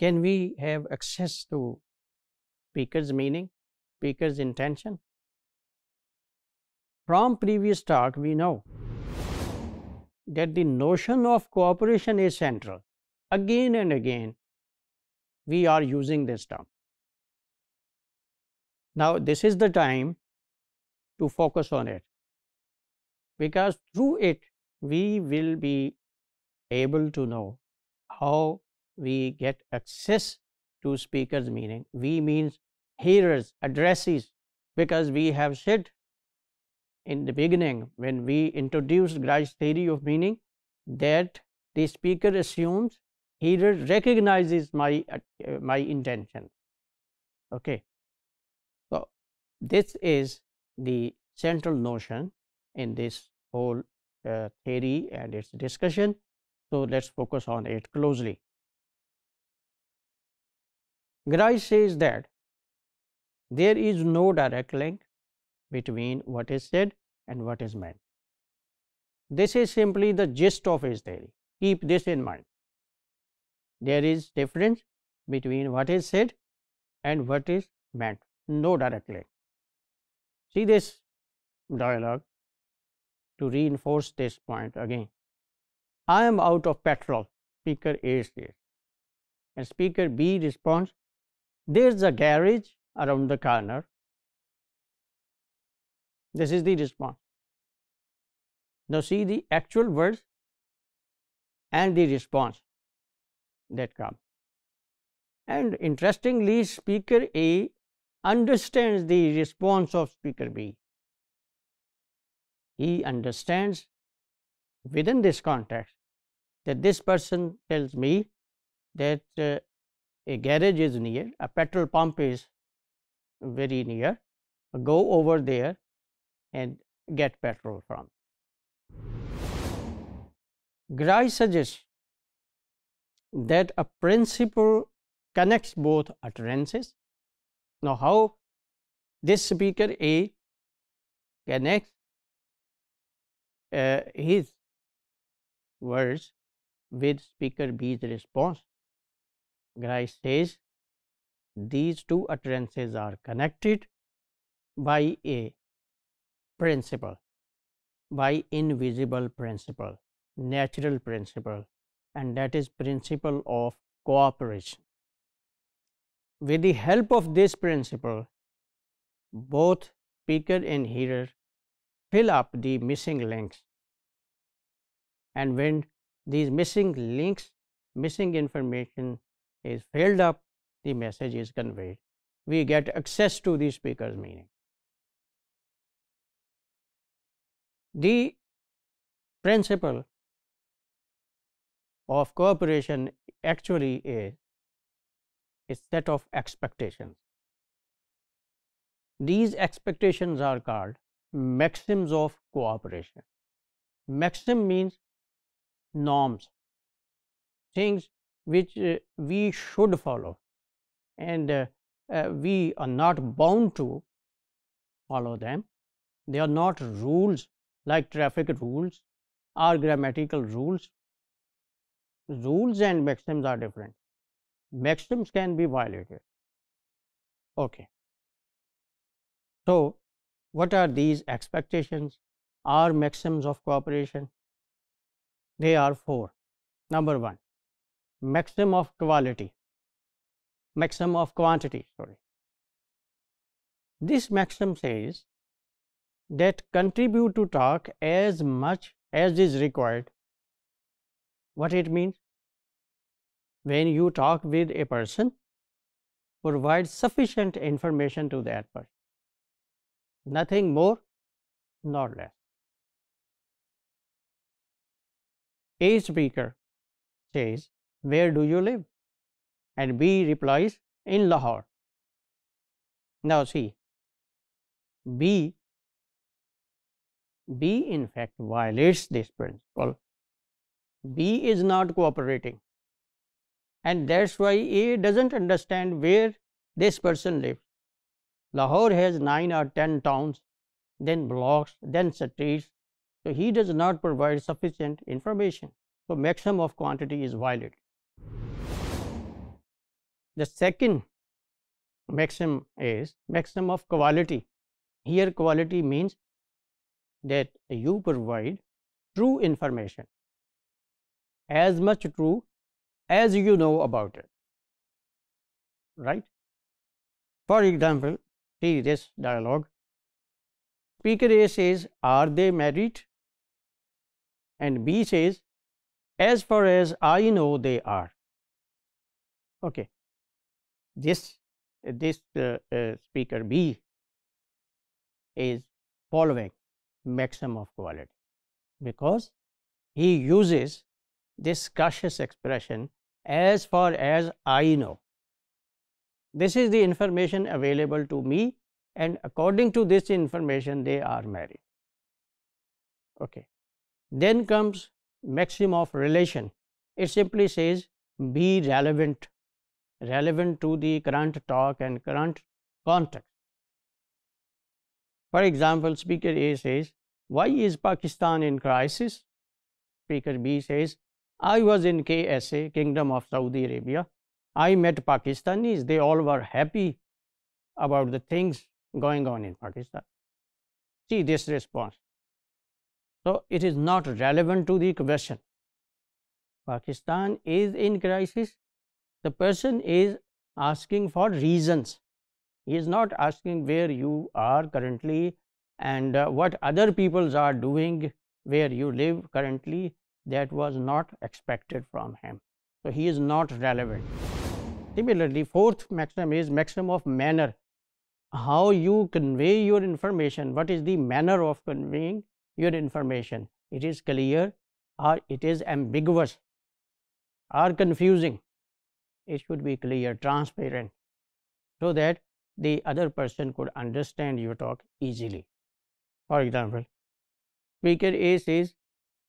can we have access to speaker's meaning, speaker's intention? From previous talk, we know that the notion of cooperation is central. Again and again, we are using this term. Now, this is the time to focus on it because through it we will be able to know how we get access to speaker's meaning. We means hearers, addressees, because we have said in the beginning when we introduced Grice's theory of meaning that the speaker assumes hearer recognizes my, uh, my intention. Okay. So, this is the central notion in this whole uh, theory and its discussion. So, let us focus on it closely. Grice says that there is no direct link between what is said and what is meant. This is simply the gist of his theory. Keep this in mind. There is difference between what is said and what is meant, no direct link. See this dialogue to reinforce this point again. I am out of petrol, speaker A says. And speaker B responds, there is a garage around the corner. This is the response. Now, see the actual words and the response that come. And interestingly, speaker A understands the response of speaker B. He understands within this context that this person tells me that uh, a garage is near, a petrol pump is very near, go over there and get petrol from. Grice suggests that a principle connects both utterances. Now, how this speaker A connects uh, his words with speaker B's response. Grice says these two utterances are connected by a principle, by invisible principle, natural principle and that is principle of cooperation. With the help of this principle, both speaker and hearer fill up the missing links and when these missing links, missing information is filled up, the message is conveyed. We get access to the speaker's meaning. The principle of cooperation actually is a set of expectations. These expectations are called maxims of cooperation. Maxim means norms, things which uh, we should follow and uh, uh, we are not bound to follow them. They are not rules like traffic rules or grammatical rules. Rules and maxims are different. Maxims can be violated. Okay. So, what are these expectations or maxims of cooperation? They are four. Number one, maximum of quality, maximum of quantity, sorry. This maxim says that contribute to talk as much as is required. What it means? When you talk with a person, provide sufficient information to that person. Nothing more, nor less. A speaker says, Where do you live? And B replies, In Lahore. Now, see, B, B in fact violates this principle. B is not cooperating, and that's why A doesn't understand where this person lives. Lahore has 9 or 10 towns, then blocks, then streets, so, he does not provide sufficient information. So, maximum of quantity is violated. The second maxim is maxim of quality. Here quality means that you provide true information, as much true as you know about it, right? For example, see this dialogue. Speaker A says, Are they married? And B says, As far as I know, they are. Okay. This, this uh, uh, speaker B is following maximum of quality because he uses this cautious expression as far as I know. This is the information available to me and according to this information they are married. Okay. Then comes maxim of relation. It simply says be relevant, relevant to the current talk and current context. For example, speaker A says, why is Pakistan in crisis? Speaker B says, I was in KSA, Kingdom of Saudi Arabia. I met Pakistanis. They all were happy about the things going on in Pakistan. See this response. So, it is not relevant to the question. Pakistan is in crisis. The person is asking for reasons. He is not asking where you are currently and uh, what other peoples are doing where you live currently. That was not expected from him. So, he is not relevant. Similarly, fourth maxim is maxim of manner how you convey your information, what is the manner of conveying your information. It is clear or it is ambiguous or confusing. It should be clear, transparent, so that the other person could understand your talk easily. For example, speaker A says,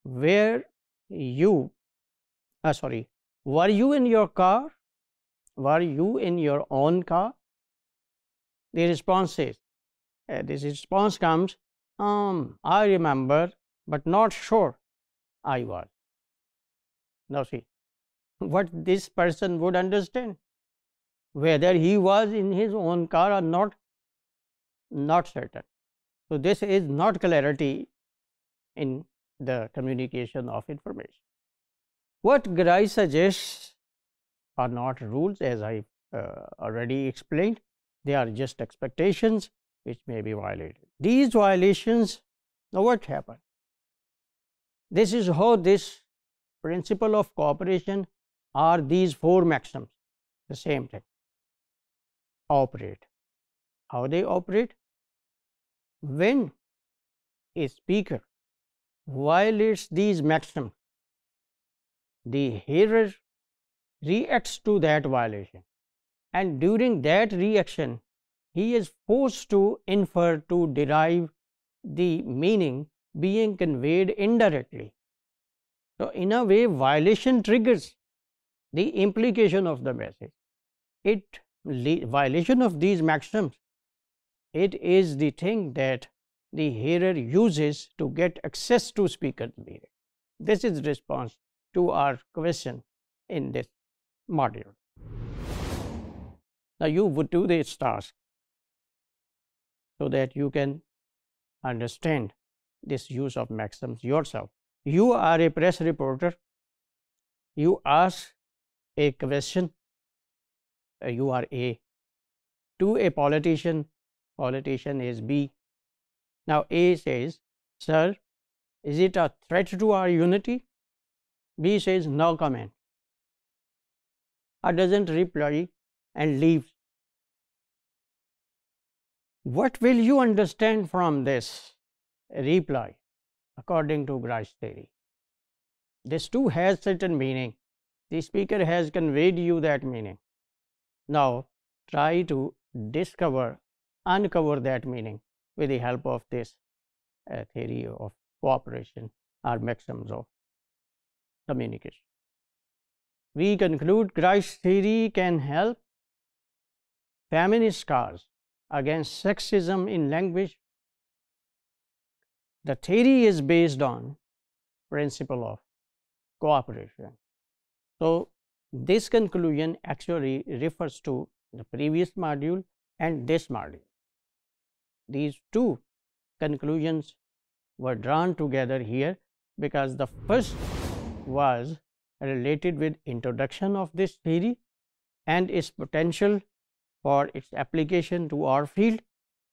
where you, uh, sorry, were you in your car? Were you in your own car? the response is, uh, this response comes, um, I remember, but not sure I was. Now see, what this person would understand, whether he was in his own car or not, not certain. So, this is not clarity in the communication of information. What Grice suggests are not rules as I uh, already explained they are just expectations which may be violated. These violations, now what happened? This is how this principle of cooperation are these four maxims, the same thing, operate. How they operate? When a speaker violates these maxims, the hearer reacts to that violation and during that reaction he is forced to infer to derive the meaning being conveyed indirectly. So, in a way violation triggers the implication of the message. It violation of these maxims, it is the thing that the hearer uses to get access to speaker's meaning. This is response to our question in this module. Now, you would do this task so that you can understand this use of maxims yourself. You are a press reporter, you ask a question, uh, you are A, to a politician, politician is B. Now, A says, Sir, is it a threat to our unity? B says, No comment, or doesn't reply and leaves. What will you understand from this reply according to Grice theory? This too has certain meaning. The speaker has conveyed you that meaning. Now try to discover, uncover that meaning with the help of this uh, theory of cooperation or maxims of communication. We conclude Grice theory can help feminist cause against sexism in language. The theory is based on principle of cooperation. So, This conclusion actually refers to the previous module and this module. These two conclusions were drawn together here because the first was related with introduction of this theory and its potential for its application to our field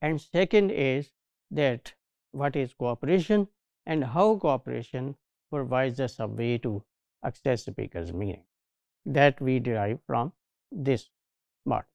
and second is that what is cooperation and how cooperation provides us a way to access speaker's meaning that we derive from this model.